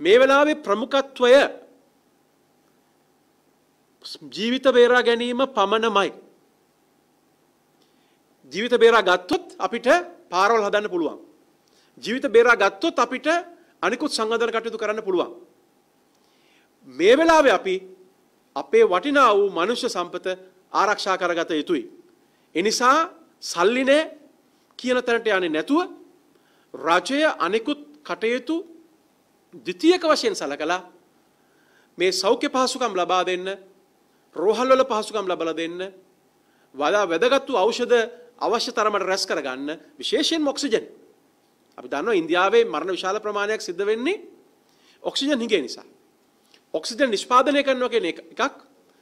මේ වෙලාවේ ප්‍රමුඛත්වය ජීවිත බේරා ගැනීම පමණමයි. ජීවිත බේරා ගත්තොත් අපිට පාරවල් හදන්න පුළුවන්. ජීවිත බේරා ගත්තොත් අපිට අනිකුත් සංවර්ධන කටයුතු කරන්න පුළුවන්. මේ වෙලාවේ අපි අපේ වටිනා වූ මනුෂ්‍ය සම්පත ආරක්ෂා කරගත යුතුයි. එනිසා සල්ලිනේ කියන තැනට යන්නේ නැතුව රජය අනෙකුත් කටයුතු ද්විතීයක වශයෙන් සලකලා මේ සෞඛ්‍ය පහසුකම් ලබා දෙන්න රෝහල්වල පහසුකම් ලබලා දෙන්න වඩා වැදගත් වූ ඖෂධ අවශ්‍ය තරමට රැස් කරගන්න විශේෂයෙන් ඔක්සිජන්. අපි දන්නවා ඉන්දියාවේ මරණ විශාල ප්‍රමාණයක් සිද්ධ වෙන්නේ ඔක්සිජන් හිගේ නිසා. ඔක්සිජන් නිෂ්පාදනය කරනවා කියන එකක්.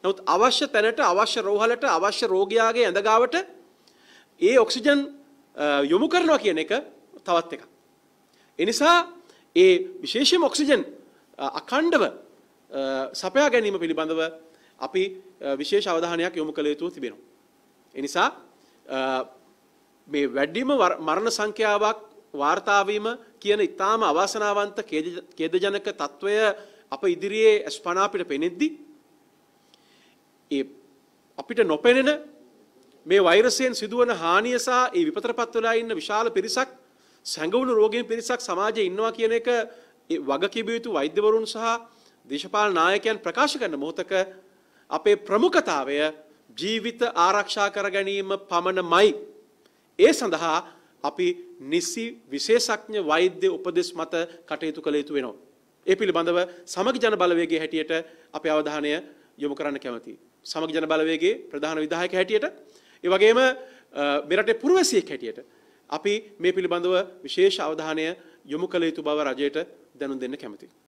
නමුත් අවශ්‍ය තැනට අවශ්‍ය රෝහලට අවශ්‍ය රෝගයාගේ ඇඳගාවට ඒ ඔක්සිජන් යොමු කරනවා කියන එක තවත් එකක්. එනිසා ඒ විශේෂම ඔක්සිජන් අකණ්ඩව සපයා ගැනීම පිළිබඳව අපි විශේෂ අවධානයක් යොමු කළ යුතුව තිබෙනවා. එනිසා මේ වැඩිම මරණ සංඛ්‍යාවක් වාර්තාවීම කියන ඉතාම අවාසනාවන්ත කේදජනක තත්ත්වය අප ඉදිරියේ ඇස්පනා අපිට පෙනෙද්දි ඒ අපිට නොපෙනෙන මේ වෛරසයෙන් සිදුවන හානිය සහ ඒ විපතට පත් වෙලා ඉන්න විශාල පිරිසක් සැඟවුණු රෝගීන් පිරිසක් සමාජයේ ඉන්නවා කියන එක වගකිවිය යුතු වෛද්‍යවරුන් සහ දේශපාලන නායකයන් ප්‍රකාශ කරන මොහොතක අපේ ප්‍රමුඛතාවය ජීවිත ආරක්ෂා කර ගැනීම පමණමයි. ඒ සඳහා අපි නිසි විශේෂඥ වෛද්‍ය උපදෙස් මත කටයුතු කළ යුතු වෙනවා. ඒ පිළිබඳව සමග ජන බලවේගයේ හැටියට අපේ අවධානය යොමු කරන්න කැමතියි. සමග ජන බලවේගයේ ප්‍රධාන විධායක හැටියට ඒ වගේම මෙරටේ පුරවැසියෙක් හැටියට අපි මේ පිළිබඳව විශේෂ අවධානය යොමු කළ යුතු බව රජයට දැනුම් දෙන්න කැමතියි.